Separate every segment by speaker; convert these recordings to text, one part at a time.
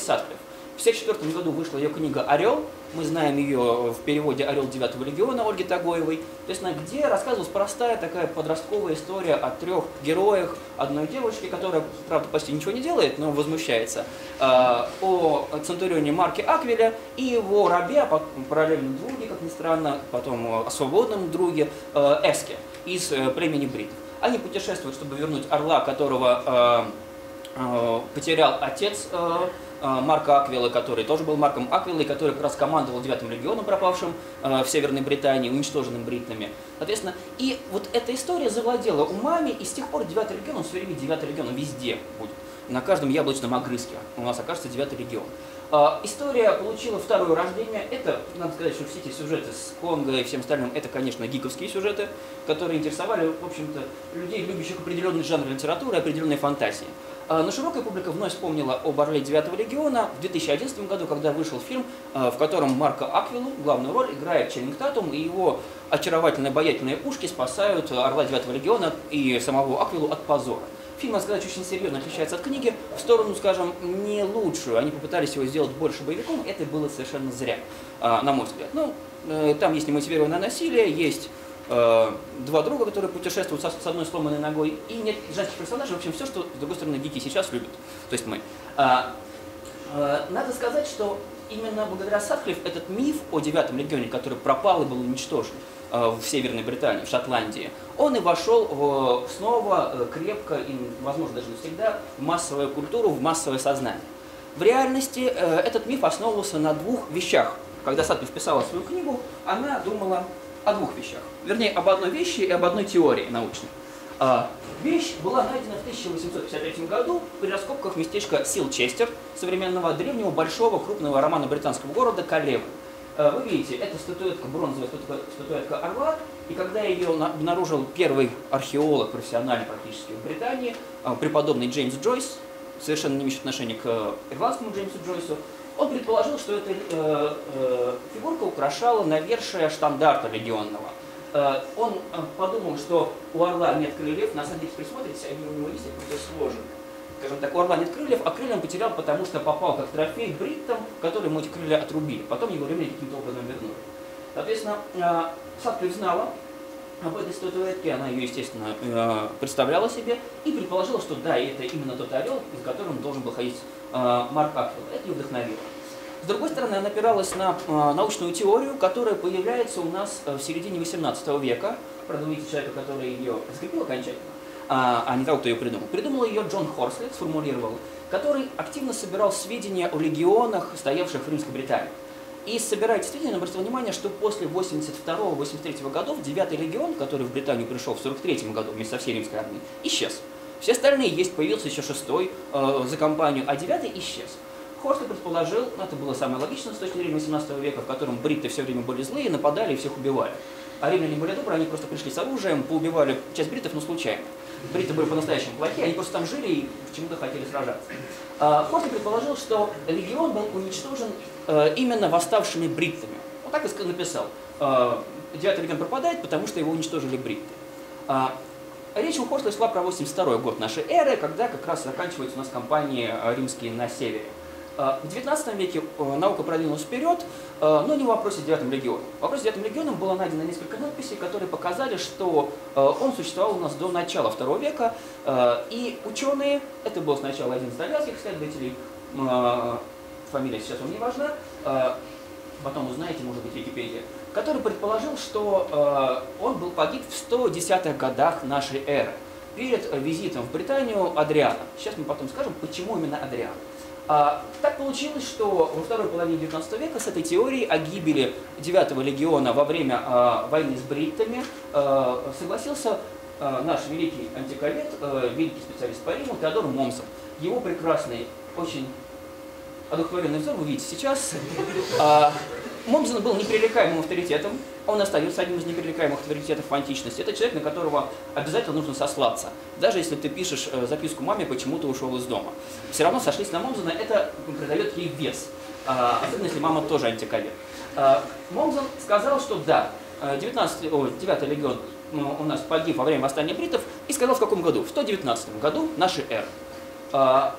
Speaker 1: Сатклифф. В 1964 году вышла ее книга «Орел». Мы знаем ее в переводе «Орел 9 легиона» Ольги Тагоевой. То есть, где рассказывалась простая такая подростковая история о трех героях, одной девушке, которая, правда, почти ничего не делает, но возмущается, э, о Центурионе Марке Аквеля и его рабе, а параллельном друге, как ни странно, потом о свободном друге э, Эске из племени Бритов. Они путешествуют, чтобы вернуть орла, которого потерял отец Э, Марка Аквилла, который тоже был Марком Аквиллой, который как раз командовал 9 легионом, пропавшим э, в Северной Британии, уничтоженным бритами. Соответственно, и вот эта история завладела умами, и с тех пор 9 легион, он все время 9 легион, он везде будет. На каждом яблочном огрызке у нас окажется 9 легион. Э, история получила второе рождение. Это, надо сказать, что все эти сюжеты с Конго и всем остальным, это, конечно, гиковские сюжеты, которые интересовали, в общем-то, людей, любящих определенный жанр литературы, определенной фантазии. А, но широкая публика вновь вспомнила об Орле 9 легиона в 2011 году, когда вышел фильм, а, в котором Марко Аквилу главную роль играет Ченнинг Татум, и его очаровательные обаятельные ушки спасают Орла 9 легиона и самого Аквилу от позора. Фильм, надо сказать, очень серьезно отличается от книги, в сторону, скажем, не лучшую. Они попытались его сделать больше боевиком, это было совершенно зря, а, на мой взгляд. Ну, э, там есть немотивированное насилие, есть два друга, которые путешествуют с одной сломанной ногой, и нет женских персонажей, в общем, все, что, с другой стороны, гики сейчас любят, то есть мы. А, а, надо сказать, что именно благодаря Сатклифф этот миф о девятом легионе, который пропал и был уничтожен а, в Северной Британии, в Шотландии, он и вошел в, снова крепко и, возможно, даже навсегда в массовую культуру, в массовое сознание. В реальности этот миф основывался на двух вещах. Когда Сатклифф писала свою книгу, она думала о двух вещах. Вернее, об одной вещи и об одной теории научной. А, вещь была найдена в 1853 году при раскопках местечка Силчестер, современного древнего большого крупного романа британского города Калевы. А, вы видите, это статуэтка, бронзовая статуэтка, статуэтка орла, и когда ее обнаружил первый археолог, профессиональный практически в Британии, а, преподобный Джеймс Джойс, совершенно не имеющий отношения к ирландскому Джеймсу Джойсу, он предположил, что эта э, э, фигурка украшала навершие штандарта легионного. Э, он э, подумал, что у орла нет крыльев, на самом деле, присмотритесь, они у него есть, как сложены. Скажем так, у орла нет крыльев, а крылья он потерял, потому что попал как трофей бриттам, которым эти крылья отрубили. Потом его римляне каким-то образом вернули. Соответственно, э, Сатклифф знала об этой статуэтке, она ее, естественно, э, представляла себе и предположила, что да, это именно тот орел, из которого должен был ходить Марк Аквилл. Это ее вдохновило. С другой стороны, она опиралась на э, научную теорию, которая появляется у нас в середине 18 века. Правда, видите человека, который ее закрепил окончательно, а, а не того, кто ее придумал. Придумал ее Джон Хорслет, сформулировал, который активно собирал сведения о легионах, стоявших в Римской Британии. И собирайте сведения, обратил внимание, что после 82-83 годов 9-й легион, который в Британию пришел в 43 году вместе со всей римской армией, исчез. Все остальные есть, появился еще шестой э, за компанию, а девятый исчез. Хорсли предположил, ну, это было самое логичное с точки зрения 18 века, в котором бритты все время были злые, нападали и всех убивали. А римляне были добрые, они просто пришли с оружием, поубивали часть бритов, но случайно. Бриты были по-настоящему плохие, они просто там жили и почему-то хотели сражаться. А, Хорсли предположил, что легион был уничтожен э, именно восставшими бриттами. Он так и написал. Э, девятый легион пропадает, потому что его уничтожили бритты. Речь у Хорсли шла про 82 год нашей эры, когда как раз заканчиваются у нас кампании э, римские на севере. А, в XIX веке э, наука продвинулась вперед, э, но не в вопросе с девятым легионом. В вопросе с девятым легионом было найдено несколько надписей, которые показали, что э, он существовал у нас до начала второго века, и ученые, это был сначала один из итальянских исследователей, фамилия сейчас вам не важна, потом узнаете, может быть, Википедия, который предположил, что он был погиб в 110-х годах нашей эры, перед визитом в Британию Адриана. Сейчас мы потом скажем, почему именно Адриан. А, так получилось, что во второй половине 19 века с этой теорией о гибели 9 легиона во время а, войны с бриттами а, согласился а, наш великий антиковед, а, великий специалист по Риму Теодор Момсон. Его прекрасный, очень одухотворенный взор вы видите сейчас. А, Момсон был непререкаемым авторитетом, он остается одним из непререкаемых авторитетов в античности. Это человек, на которого обязательно нужно сослаться. Даже если ты пишешь э, записку маме, почему ты ушел из дома. Все равно сошлись на Момзена, это придает ей вес. А, особенно если мама тоже антиковед. А, Момзен сказал, что да, 19, о, 9 легион ну, у нас погиб во время восстания бритов, и сказал в каком году? В 119 году нашей эры. А,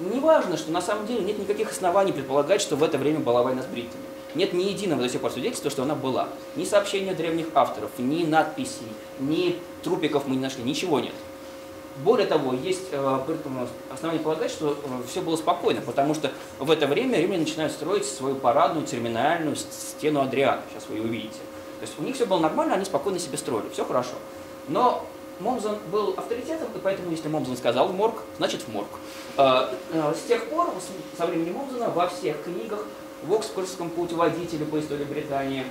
Speaker 1: не важно, что на самом деле нет никаких оснований предполагать, что в это время была война с бриттами. Нет ни единого до сих пор свидетельства, что она была. Ни сообщения древних авторов, ни надписей, ни трупиков мы не нашли, ничего нет. Более того, есть э, основания полагать, что э, все было спокойно, потому что в это время римляне начинают строить свою парадную терминальную стену Адриана. Сейчас вы ее увидите. То есть у них все было нормально, они спокойно себе строили, все хорошо. Но Момзан был авторитетом, и поэтому, если Момзан сказал в морг, значит в морг. Э, с тех пор, со времени Момзана, во всех книгах, в Оксфордском путеводителе по истории Британии,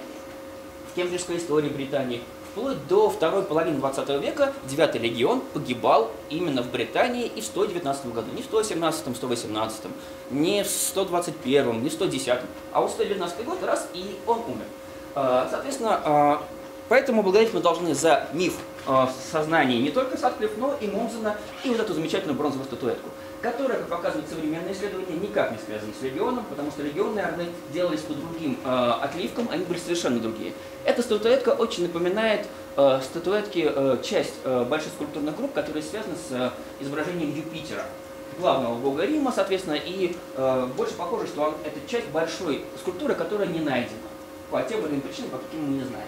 Speaker 1: в Кембриджской истории Британии, вплоть до второй половины 20 века 9 легион погибал именно в Британии и в 119 году. Не в 117, 118, не в 121, не в 110, а в 119 год раз и он умер. А, соответственно, а, поэтому благодарить мы должны за миф а, сознания не только Сатклифф, но и Момзена, и вот эту замечательную бронзовую статуэтку которая, как показывают современные исследования, никак не связана с легионом, потому что легионные орды делались по другим э, отливкам, они были совершенно другие. Эта статуэтка очень напоминает э, статуэтки, э, часть э, больших скульптурных групп, которые связаны с э, изображением Юпитера, главного бога Рима, соответственно, и э, больше похоже, что он, это часть большой скульптуры, которая не найдена по тем или иным причинам, по каким мы не знаем.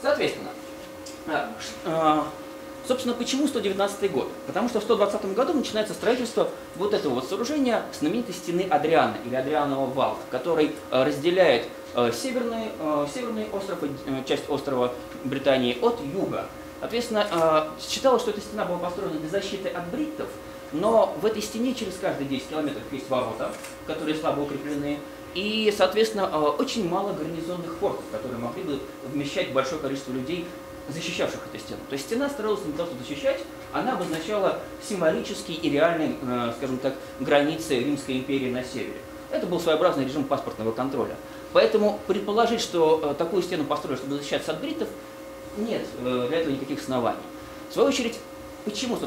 Speaker 1: Соответственно, э, э, Собственно, почему 119 год? Потому что в 120 году начинается строительство вот этого вот сооружения знаменитой стены Адриана или Адрианова вала, который э, разделяет э, северный, э, северный остров, часть острова Британии от юга. Соответственно, считалось, что эта стена была построена для защиты от бриттов, но в этой стене через каждые 10 километров есть ворота, которые слабо укреплены, и, соответственно, очень мало гарнизонных фортов, которые могли бы вмещать большое количество людей защищавших эту стену. То есть стена старалась не просто защищать, она обозначала символические и реальные, э, скажем так, границы Римской империи на севере. Это был своеобразный режим паспортного контроля. Поэтому предположить, что э, такую стену построили, чтобы защищаться от бриттов, нет э, для этого никаких оснований. В свою очередь, почему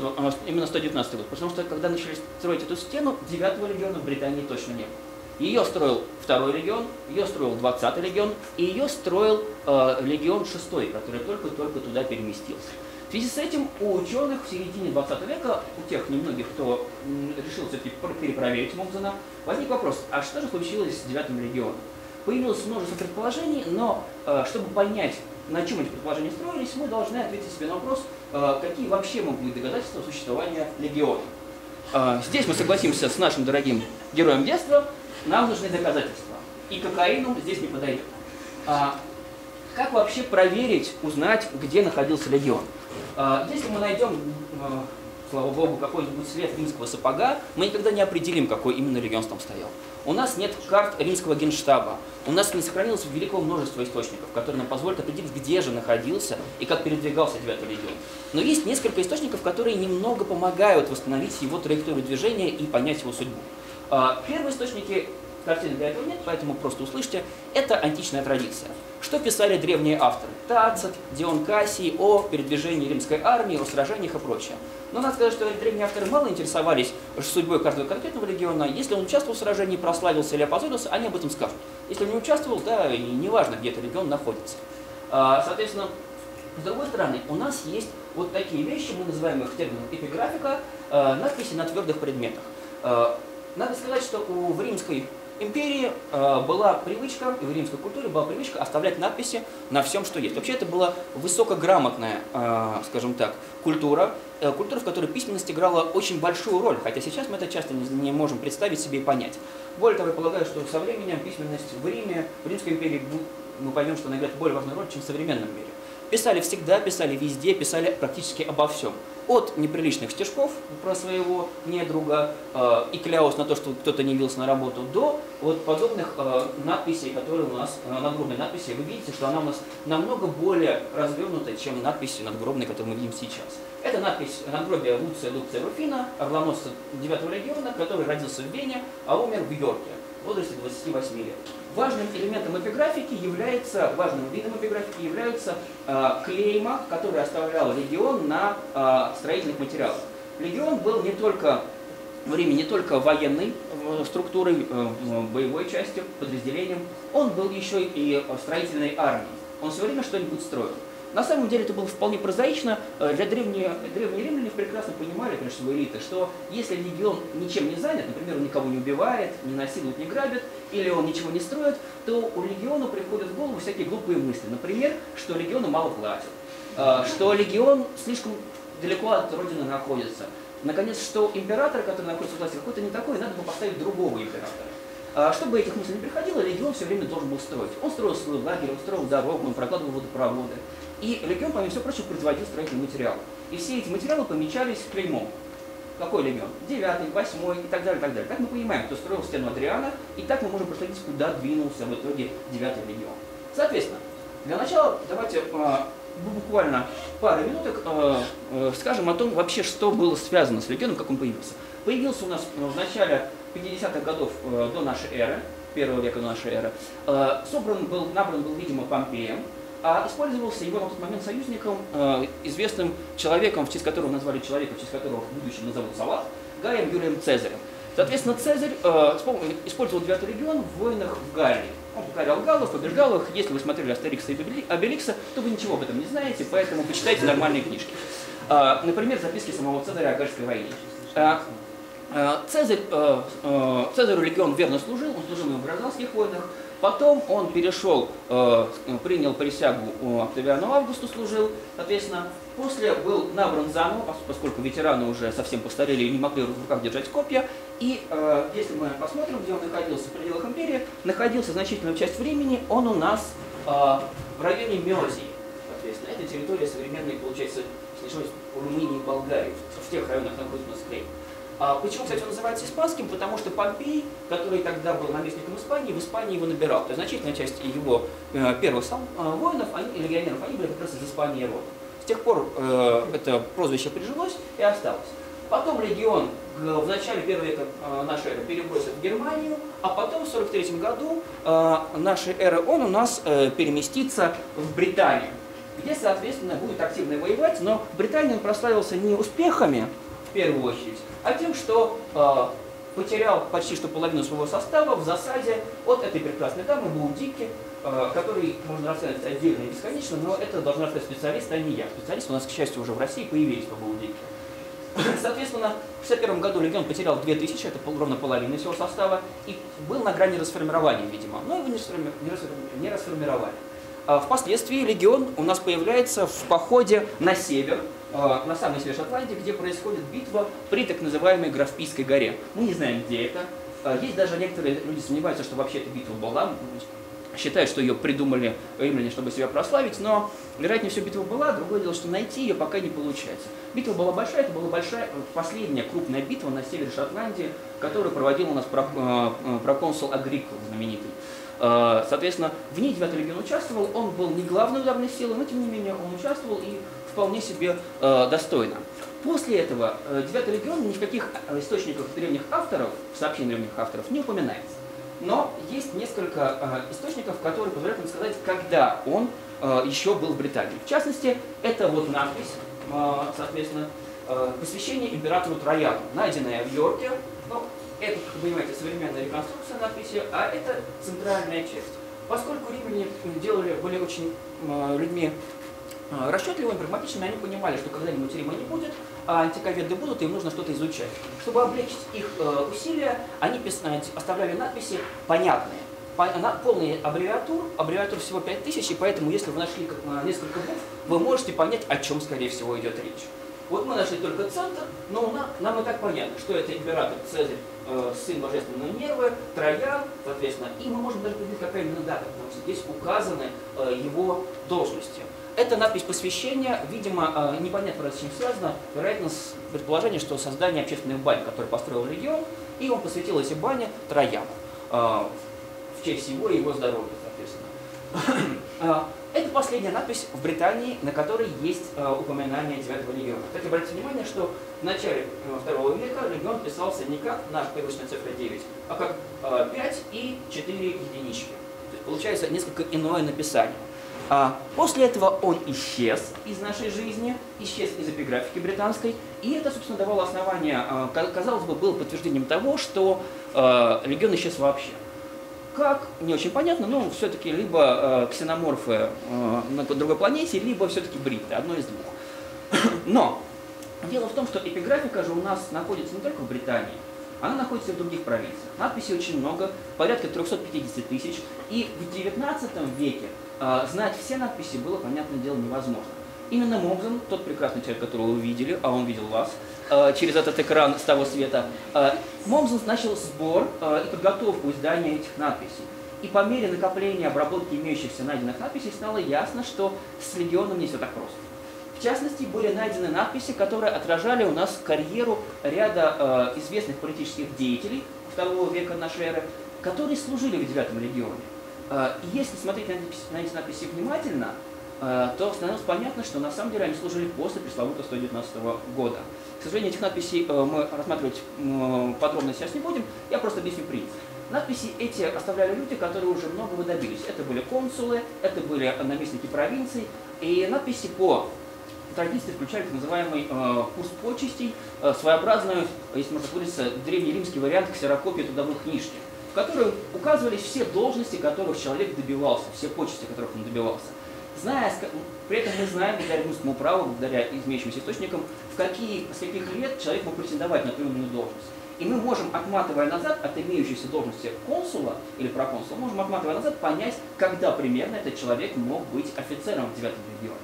Speaker 1: именно 119 год? Потому что когда начали строить эту стену, 9 легиона в Британии точно не было. Ее строил второй легион, ее строил 20-й легион, и ее строил э, легион 6, который только-только туда переместился. В связи с этим у ученых в середине 20 века, у тех немногих, кто решил все-таки перепроверить Мобзена, возник вопрос, а что же случилось с 9 легионом? Появилось множество предположений, но э, чтобы понять, на чем эти предположения строились, мы должны ответить себе на вопрос, э, какие вообще могут быть доказательства существования легиона. Э, здесь мы согласимся с нашим дорогим героем детства, нам нужны доказательства. И кокаину здесь не подойдет. А, как вообще проверить, узнать, где находился легион? А, если мы найдем, а, слава богу, какой-нибудь след римского сапога, мы никогда не определим, какой именно легион там стоял. У нас нет карт римского генштаба, у нас не сохранилось великого множества источников, которые нам позволят определить, где же находился и как передвигался 9 легион. Но есть несколько источников, которые немного помогают восстановить его траекторию движения и понять его судьбу. А, первые источники картины для этого нет, поэтому просто услышьте. Это античная традиция. Что писали древние авторы? Тацит, Дион Кассий о передвижении римской армии, о сражениях и прочее. Но надо сказать, что древние авторы мало интересовались судьбой каждого конкретного региона. Если он участвовал в сражении, прославился или опозорился, они об этом скажут. Если он не участвовал, да, и неважно, где этот регион находится. А, соответственно, с другой стороны, у нас есть вот такие вещи, мы называем их термином эпиграфика, а, надписи на твердых предметах. Надо сказать, что у, в римской империи э, была привычка, и в римской культуре была привычка оставлять надписи на всем, что есть. Вообще это была высокограмотная, э, скажем так, культура, э, культура, в которой письменность играла очень большую роль, хотя сейчас мы это часто не, не можем представить себе и понять. Более того, я полагаю, что со временем письменность в Риме, в Римской империи, мы поймем, что она играет более важную роль, чем в современном мире. Писали всегда, писали везде, писали практически обо всем от неприличных стежков про своего недруга э, и кляус на то, что кто-то не явился на работу, до вот подобных э, надписей, которые у нас, э, надгробной надписи, вы видите, что она у нас намного более развернута, чем надписи надгробные, которые мы видим сейчас. Это надпись надгробия Луция Луция Руфина, орлоносца 9 легиона, который родился в Вене, а умер в Йорке в возрасте 28 лет. Важным элементом эпиграфики является, важным видом эпиграфики являются э, клейма, которые оставлял легион на э, строительных материалах. Легион был не только в Риме не только военной э, структурой, э, боевой частью, подразделением, он был еще и строительной армией. Он все время что-нибудь строил. На самом деле это было вполне прозаично. Э, для древние, древние римляне прекрасно понимали, прежде всего элиты, что если легион ничем не занят, например, он никого не убивает, не насилует, не грабит, или он ничего не строит, то у легиона приходят в голову всякие глупые мысли. Например, что легиону мало платят, э, что легион слишком далеко от родины находится. Наконец, что император, который находится в власти, какой-то не такой, надо бы поставить другого императора. А чтобы этих мыслей не приходило, легион все время должен был строить. Он строил свой лагерь, он строил дорогу, он прокладывал водопроводы. И легион, помимо всего прочего, производил строительные материалы. И все эти материалы помечались клеймом. Какой легион? Девятый, восьмой и так далее, так далее. Так мы понимаем, кто строил стену Адриана, и так мы можем проследить, куда двинулся в итоге девятый легион. Соответственно, для начала давайте э, буквально пару минуток э, э, скажем о том вообще, что было связано с легионом, как он появился. Появился у нас в начале 50-х годов э, до нашей эры, первого века до нашей эры, э, собран был, набран был, видимо, Помпеем, а использовался его на тот момент союзником, э, известным человеком, в честь которого назвали человека, в честь которого в будущем назовут Салах, Гаем Юлием Цезарем. Соответственно, Цезарь э, использовал 9 регион в войнах в Галлии. Он покорял галлов, побеждал их. Если вы смотрели Астерикса и Обеликса, то вы ничего об этом не знаете, поэтому почитайте нормальные книжки. Э, например, записки самого Цезаря о Гальской войне. Э, Э, Цезарь, э, э, Цезарю легион верно служил, он служил ему в гражданских войнах, потом он перешел, принял присягу Октавиану Августу, служил, соответственно, после был набран заново, поскольку ветераны уже совсем постарели и не могли в руках держать копья, и если мы посмотрим, где он находился в пределах империи, находился значительную часть времени, он у нас в районе Мезии, соответственно, это территория современной, получается, если Румынии и Болгарии, в тех районах находится у нас Крым. А почему, кстати, он называется испанским? Потому что Помпей, который тогда был наместником Испании, в Испании его набирал. То есть значительная часть его э, первых сам, э, воинов, они, легионеров, они были как раз из Испании родом. С тех пор э, это прозвище прижилось и осталось. Потом легион в начале первого века э, нашей эры перебросил в Германию, а потом в 43 году нашей эры он у нас переместится в Британию, где, соответственно, будет активно воевать, но в Британии он прославился не успехами, в первую очередь, а тем, что э, потерял почти что половину своего состава в засаде от этой прекрасной дамы Булдики, э, который можно рассказать отдельно и бесконечно, но это должен рассказать специалист, а не я. Специалисты у нас, к счастью, уже в России появились по Булдике. Соответственно, в 1961 году легион потерял 2000, это ровно половина всего состава, и был на грани расформирования, видимо, но его не расформировали. А впоследствии легион у нас появляется в походе на север, на самой севере Шотландии, где происходит битва при так называемой Графпийской горе. Мы не знаем, где это. Э, есть даже некоторые люди сомневаются, что вообще эта битва была. Считают, что ее придумали римляне, чтобы себя прославить, но, вероятнее всего, битва была. Другое дело, что найти ее пока не получается. Битва была большая, это была большая, последняя крупная битва на севере Шотландии, которую проводил у нас э, проконсул Агрикол знаменитый. Соответственно, в ней 9 легион участвовал, он был не главной ударной силой, но тем не менее он участвовал и вполне себе э, достойно. После этого э, Девятый легион ни в каких э, источниках древних авторов, сообщений древних авторов, не упоминается. Но есть несколько э, источников, которые позволяют нам сказать, когда он э, еще был в Британии. В частности, это вот надпись, э, соответственно, э, посвящение императору Трояну, найденная в Йорке. Ну, это, как вы понимаете, современная реконструкция надписи, а это центральная часть. Поскольку римляне делали, были очень э, людьми а, расчетливыми, прагматичными, они понимали, что когда-нибудь Рима не будет, а антиковеды будут, им нужно что-то изучать. Чтобы облегчить их э, усилия, они э, оставляли надписи понятные, полный аббревиатур, аббревиатур всего 5000, и поэтому, если вы нашли э, несколько букв, вы можете понять, о чем, скорее всего, идет речь. Вот мы нашли только центр, но нам, нам и так понятно, что это император Цезарь, э, сын божественной Нервы, Троян, соответственно, и мы можем даже определить, какая именно дата, потому что здесь указаны э, его должности. Эта надпись посвящения, видимо, а, непонятно, с чем связана, вероятно, с предположением, что создание общественной бани, которую построил регион, и он посвятил эти бани Трояну, а, в честь его и его здоровья, соответственно. А, это последняя надпись в Британии, на которой есть упоминание 9 легиона. Кстати, обратите внимание, что в начале второго века легион писался не как наша привычная цифра 9, а как 5 и 4 единички. То есть получается несколько иное написание. А после этого он исчез из нашей жизни, исчез из эпиграфики британской, и это, собственно, давало основание, а, казалось бы, было подтверждением того, что э, легион исчез вообще. Как? Не очень понятно, но все-таки либо э, ксеноморфы на другой планете, либо все-таки бритты, одно из двух. Но дело в том, что эпиграфика же у нас находится не только в Британии, она находится в других провинциях. Надписей очень много, порядка 350 тысяч. И в 19 веке знать все надписи было, понятное дело, невозможно. Именно Мобзен, тот прекрасный человек, которого вы видели, а он видел вас, э, через этот экран с того света, э, Мобзен начал сбор и подготовку издания этих надписей. И по мере накопления обработки имеющихся найденных надписей стало ясно, что с легионом не все так просто. В частности, были найдены надписи, которые отражали у нас карьеру ряда э, известных политических деятелей второго века нашей эры, которые служили в девятом легионе. Э, и если смотреть на, на эти надписи внимательно, Э, то становилось понятно, что на самом деле они служили после пресловутого 119 года. К сожалению, этих надписей э, мы рассматривать подробно сейчас не будем, я просто объясню принцип. Надписи эти оставляли люди, которые уже многого добились. Это были консулы, это были наместники провинций, и надписи по традиции включали так называемый э, курс почестей, э, своеобразную, если можно выразиться, древнеримский вариант ксерокопии трудовой книжки, в которой указывались все должности, которых человек добивался, все почести, которых он добивался зная, при этом мы знаем, благодаря русскому праву, благодаря имеющимся источникам, в какие, с каких лет человек мог претендовать на ту или иную должность. И мы можем, отматывая назад от имеющейся должности консула или проконсула, можем, отматывая назад, понять, когда примерно этот человек мог быть офицером в 9 регионе.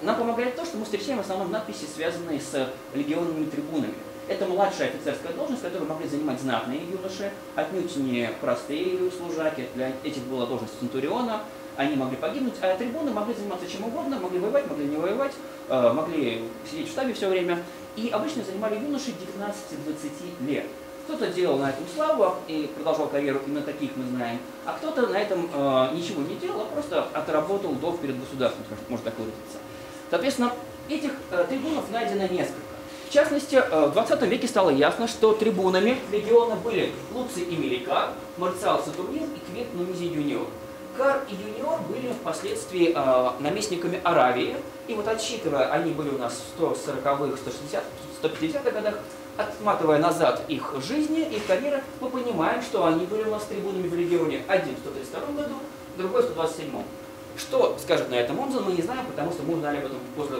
Speaker 1: Нам помогает то, что мы встречаем в основном надписи, связанные с легионными трибунами. Это младшая офицерская должность, которую могли занимать знатные юноши, отнюдь не простые служаки. Для этих была должность центуриона, они могли погибнуть, а трибуны могли заниматься чем угодно, могли воевать, могли не воевать, э, могли сидеть в штабе все время. И обычно занимали юноши 19-20 лет. Кто-то делал на этом славу и продолжал карьеру, именно таких мы знаем, а кто-то на этом э, ничего не делал, а просто отработал долг перед государством, можно так выразиться. Соответственно, этих э, трибунов найдено несколько. В частности, э, в 20 веке стало ясно, что трибунами легиона были Луций и Меликар, Марциал Сатурнин и Квет Нумизий Юниор. Кар и Юниор были впоследствии э, наместниками Аравии, и вот отсчитывая, они были у нас в 140-х, 160-150-х годах, отматывая назад их жизни, их карьеры, мы понимаем, что они были у нас трибунами в регионе один в 132 году, другой в 127 -м. Что скажет на этом Омзан, мы не знаем, потому что мы узнали об этом после.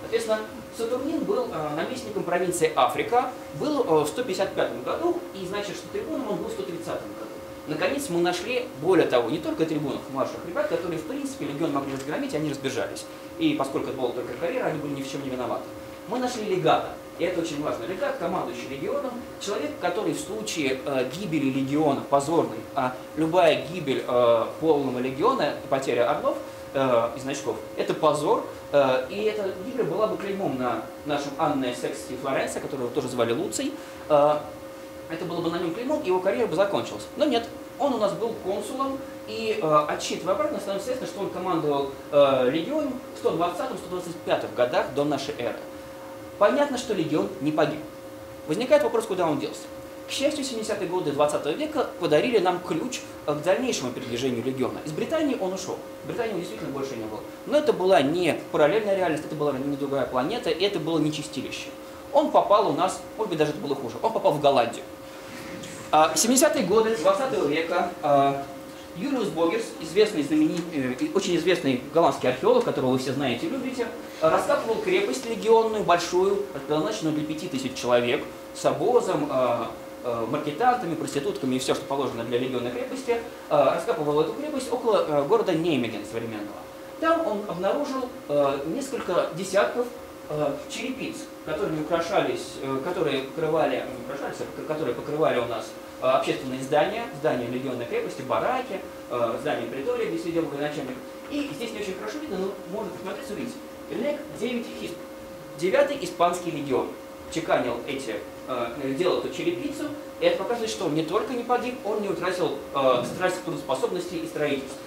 Speaker 1: Соответственно, Сатурнин был э, наместником провинции Африка, был э, в 155 году, и значит, что трибуном он был в 130 году. Наконец мы нашли, более того, не только трибунов младших ребят, которые в принципе легион могли разгромить, они разбежались. И поскольку это была только карьера, они были ни в чем не виноваты. Мы нашли легата, и это очень важно. Легат, командующий легионом, человек, который в случае э, гибели легиона, позорной, а любая гибель э, полного легиона, потеря орлов э, и значков, это позор, э, и эта гибель была бы клеймом на нашем Анне Сексте Флоренсе, которого тоже звали Луций, э, это было бы на нем клеймом, и его карьера бы закончилась. Но нет, он у нас был консулом, и э, отсчитывая обратно, становится известно, что он командовал э, легионом в 120-125 годах до нашей эры. Понятно, что легион не погиб. Возникает вопрос, куда он делся. К счастью, 70-е годы 20 века подарили нам ключ к дальнейшему передвижению легиона. Из Британии он ушел. Британии действительно больше не было. Но это была не параллельная реальность, это была не другая планета, и это было не чистилище. Он попал у нас, может быть, даже это было хуже, он попал в Голландию. 70-е а, годы 20 века а, Юлиус Богерс, известный, знаменитый, э, очень известный голландский археолог, которого вы все знаете и любите, раскапывал крепость легионную, большую, предназначенную для 5000 человек, с обозом, а, маркетантами, проститутками и все, что положено для легионной крепости, раскапывал эту крепость около э, города Неймеген современного. Там он обнаружил э, несколько десятков черепиц, которыми украшались, которые покрывали, украшались, которые покрывали у нас Э, общественные здания, здания легионной крепости, бараки, э, здания притория, где сидел военачальник. И здесь не очень хорошо видно, но можно посмотреть, увидеть. Лег 9 хисп. Девятый испанский легион чеканил эти, э, делал эту черепицу, и это показывает, что он не только не погиб, он не утратил страсть к трудоспособности и строительству.